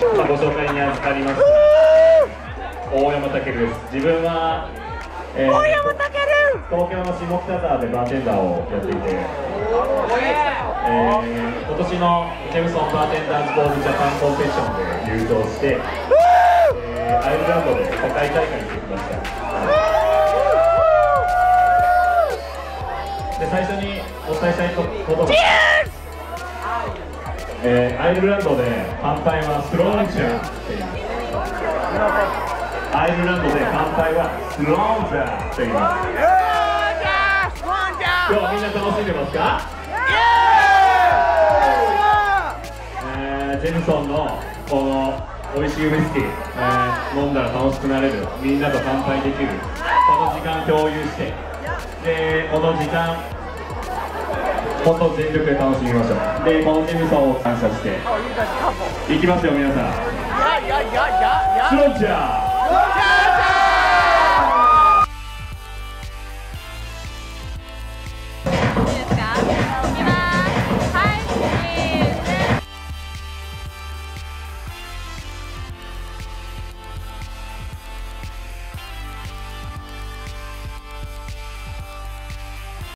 紹介に預かりました。大山健です。自分は、えー、大山健東京の下北沢でバーテンダーをやっていて、えー、今年のジェムソンバーテンダーズボールジャパンコンペティションで優勝して、えー、アイルランドで世界大会に行きました。で最初にお伝えしたいことがえー、アイルランドで乾杯はスローンチャーって言います。アイルランドで乾杯はスローンジャー。と言います今日はみんな楽しんでますか？えー、ジェムソンのこの美味しいウイスキー、えー、飲んだら楽しくなれる。みんなと乾杯できる。この時間共有して。でこの時間本当全力で楽しみましょう。でこのジェムソンを感謝していきますよ皆さん。スロー。ジャー!